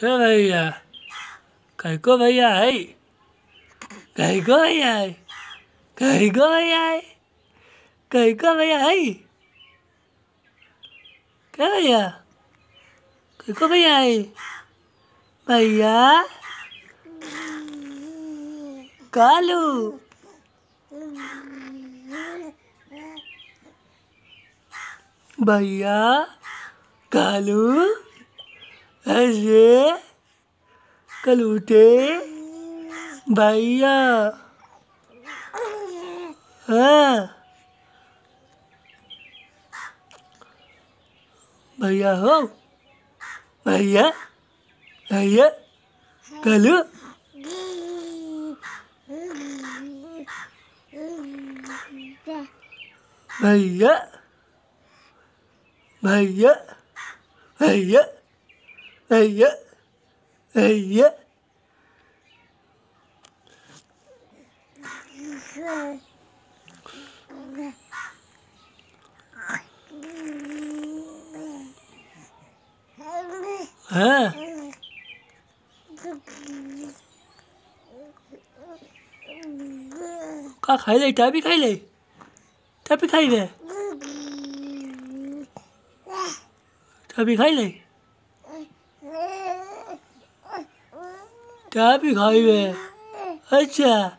cái này à? Cái có bây ai cái có mấy ai? Cái có mấy ai? Cái có mấy ai cái này à? Cái có bây ai? Mày à? á cá luôn. Mày á cả lứa भैया कालू ऐसे कलूटे भैया हाँ भैया हो भैया भैया कलू भैया भैया भैया Hey, yeah. Hey, yeah. Huh? Có khởi lên trái biết khởi lên Trái biết khởi lên Trái biết khởi lên ले टापी खाई वे अच्छा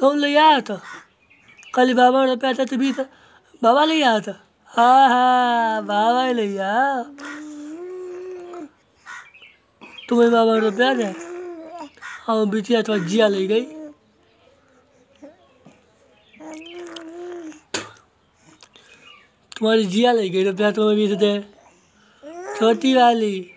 कौन ले आया था? कल बाबा ने पैसा तो भी था। बाबा ले आया था? हाँ हाँ बाबा ही ले आया। तुम्हें बाबा ने प्यार है हाँ बिटिया तो जिया ले गई। तुम्हारी जिया ले गई, रुपया तुम्हें भी दे। छोटी वाली।